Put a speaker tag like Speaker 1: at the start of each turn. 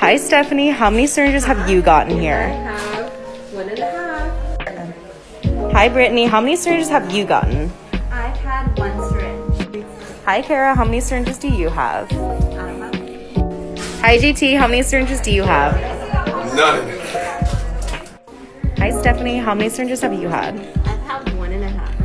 Speaker 1: Hi, Stephanie. How many syringes have you gotten here?
Speaker 2: I have one and a half.
Speaker 1: Hi, Brittany. How many syringes have you gotten?
Speaker 2: I've had one syringe.
Speaker 1: Hi, Kara. How many syringes do you have?
Speaker 2: Um,
Speaker 1: Hi, JT. How many syringes do you have?
Speaker 3: None.
Speaker 1: Hi, Stephanie. How many syringes have you had? I've had one and a half.